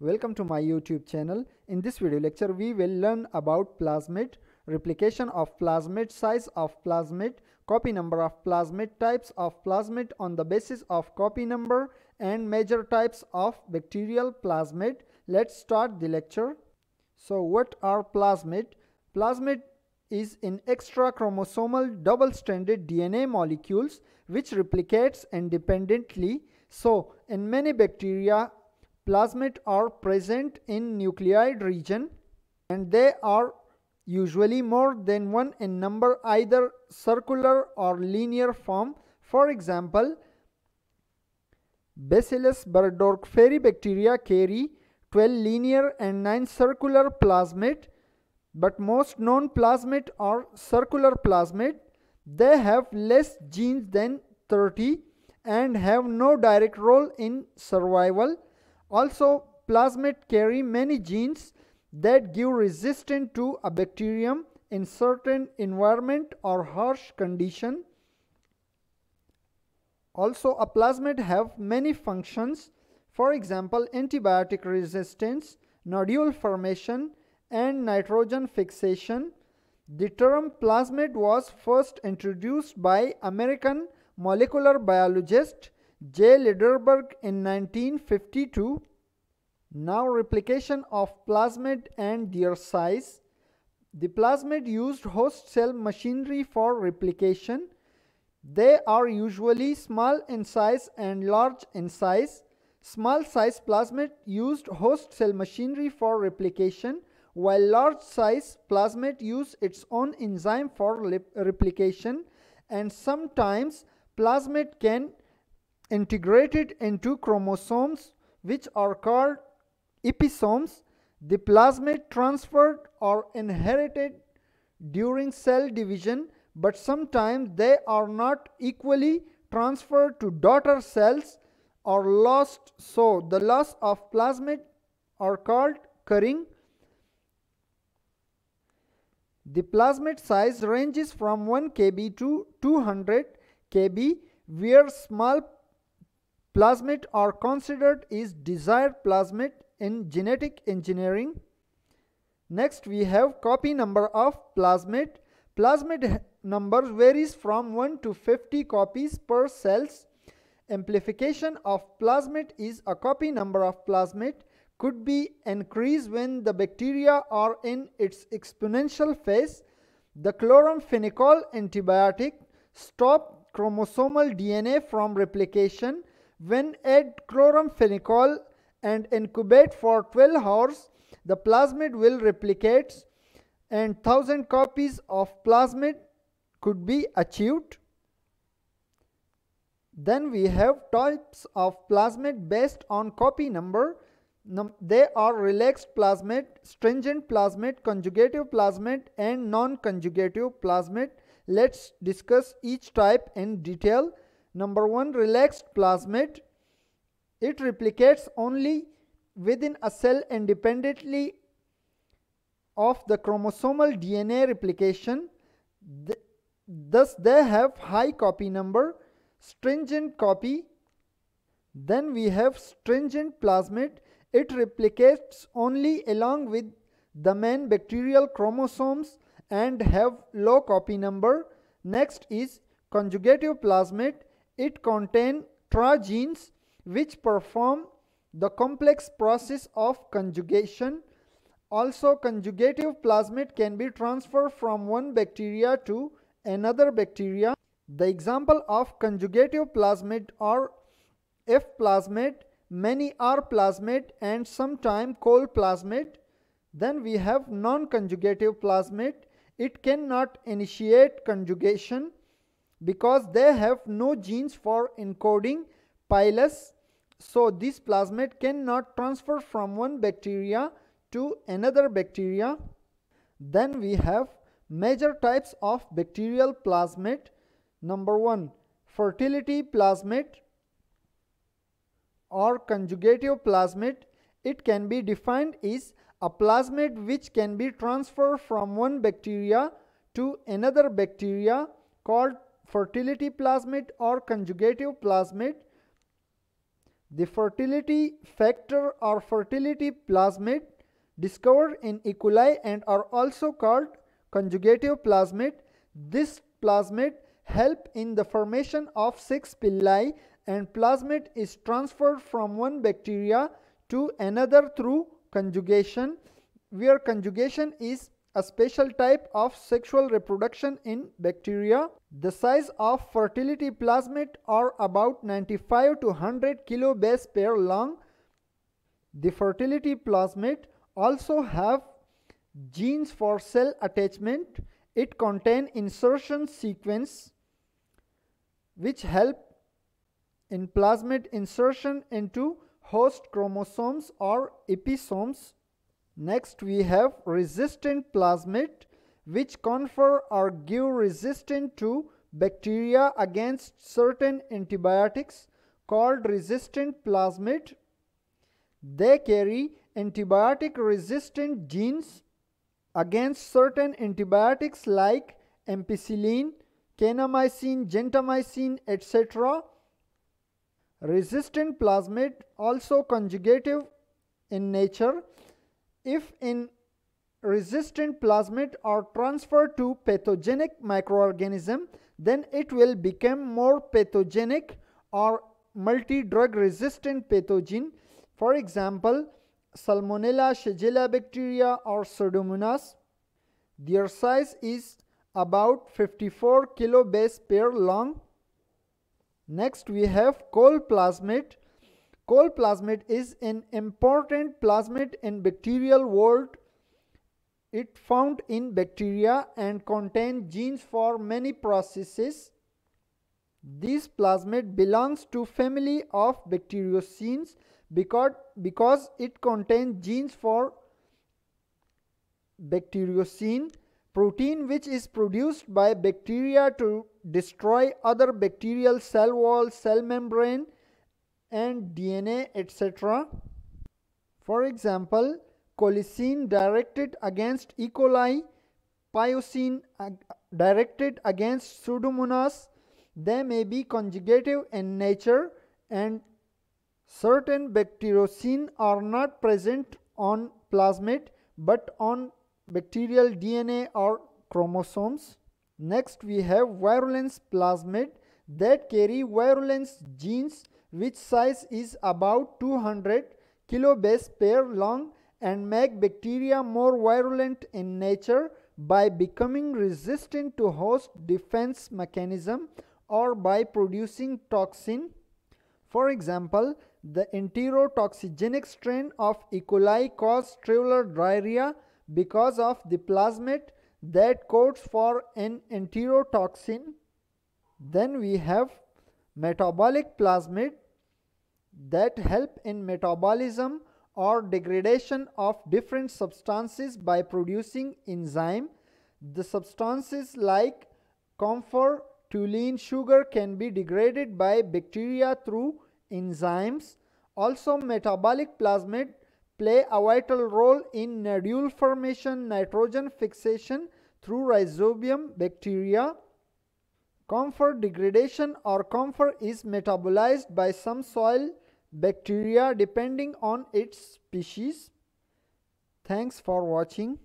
Welcome to my YouTube channel. In this video lecture, we will learn about plasmid, replication of plasmid, size of plasmid, copy number of plasmid, types of plasmid on the basis of copy number and major types of bacterial plasmid. Let's start the lecture. So what are plasmid? Plasmid is in extra chromosomal double-stranded DNA molecules which replicates independently. So in many bacteria, plasmid are present in nucleoid region and they are usually more than one in number either circular or linear form. For example, Bacillus burgdorferi bacteria carry 12 linear and 9 circular plasmid but most known plasmid are circular plasmid. They have less genes than 30 and have no direct role in survival. Also, plasmid carry many genes that give resistance to a bacterium in certain environment or harsh condition. Also, a plasmid have many functions. For example, antibiotic resistance, nodule formation, and nitrogen fixation. The term plasmid was first introduced by American molecular biologist J. Lederberg in 1952. Now replication of plasmid and their size. The plasmid used host cell machinery for replication. They are usually small in size and large in size. Small size plasmid used host cell machinery for replication while large size plasmid use its own enzyme for replication and sometimes plasmid can integrate it into chromosomes which are called episomes. The plasmid transferred or inherited during cell division but sometimes they are not equally transferred to daughter cells or lost so the loss of plasmid are called curing the plasmid size ranges from 1 kb to 200 kb where small plasmid are considered is desired plasmid in genetic engineering. Next we have copy number of plasmid. Plasmid number varies from 1 to 50 copies per cells. Amplification of plasmid is a copy number of plasmid could be increased when the bacteria are in its exponential phase. The chloramphenicol antibiotic stop chromosomal DNA from replication. When add chloramphenicol and incubate for 12 hours, the plasmid will replicate and 1000 copies of plasmid could be achieved. Then we have types of plasmid based on copy number they are relaxed plasmid, stringent plasmid, conjugative plasmid and non-conjugative plasmid. Let's discuss each type in detail. Number 1 relaxed plasmid. It replicates only within a cell independently of the chromosomal DNA replication. Thus they have high copy number, stringent copy. Then we have stringent plasmid it replicates only along with the main bacterial chromosomes and have low copy number. Next is conjugative plasmid. It contains tra genes which perform the complex process of conjugation. Also conjugative plasmid can be transferred from one bacteria to another bacteria. The example of conjugative plasmid R F plasmid, many are plasmid and sometime col plasmid. Then we have non-conjugative plasmid. It cannot initiate conjugation because they have no genes for encoding pilus. So this plasmid cannot transfer from one bacteria to another bacteria. Then we have major types of bacterial plasmid. Number 1 fertility plasmid or conjugative plasmid, it can be defined as a plasmid which can be transferred from one bacteria to another bacteria called fertility plasmid or conjugative plasmid. The fertility factor or fertility plasmid discovered in E. coli and are also called conjugative plasmid. This plasmid help in the formation of sex pili and plasmid is transferred from one bacteria to another through conjugation where conjugation is a special type of sexual reproduction in bacteria. The size of fertility plasmid are about 95 to 100 kilobase pair long. The fertility plasmid also have genes for cell attachment. It contain insertion sequence which help in plasmid insertion into host chromosomes or episomes. Next we have resistant plasmid which confer or give resistance to bacteria against certain antibiotics called resistant plasmid. They carry antibiotic resistant genes against certain antibiotics like ampicillin, kanamycin, gentamicin, etc. Resistant plasmid also conjugative in nature. If in resistant plasmid are transferred to pathogenic microorganism, then it will become more pathogenic or multi-drug resistant pathogen. For example, Salmonella, Shigella bacteria or Pseudomonas. Their size is about 54 kilobase pair long. Next we have col plasmid. Col plasmid is an important plasmid in bacterial world. It found in bacteria and contain genes for many processes. This plasmid belongs to family of bacteriocins because, because it contains genes for bacteriocin protein which is produced by bacteria to destroy other bacterial cell wall, cell membrane and DNA etc. For example, colicin directed against E. coli, pyocin directed against Pseudomonas, they may be conjugative in nature and certain bacteriocin are not present on plasmid but on bacterial DNA or chromosomes. Next we have virulence plasmid that carry virulence genes which size is about 200 kilobase pair long and make bacteria more virulent in nature by becoming resistant to host defense mechanism or by producing toxin. For example, the enterotoxigenic strain of E. coli cause traveler diarrhea because of the plasmid that codes for an enterotoxin. Then we have metabolic plasmid that help in metabolism or degradation of different substances by producing enzyme. The substances like camphor, toluene, sugar can be degraded by bacteria through enzymes. Also metabolic plasmid play a vital role in nodule formation, nitrogen fixation through rhizobium bacteria. Camphor degradation or camphor is metabolized by some soil bacteria depending on its species. Thanks for watching.